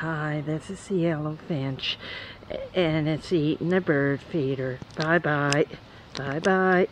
Hi, this is the yellow finch, and it's eating a bird feeder. Bye-bye. Bye-bye.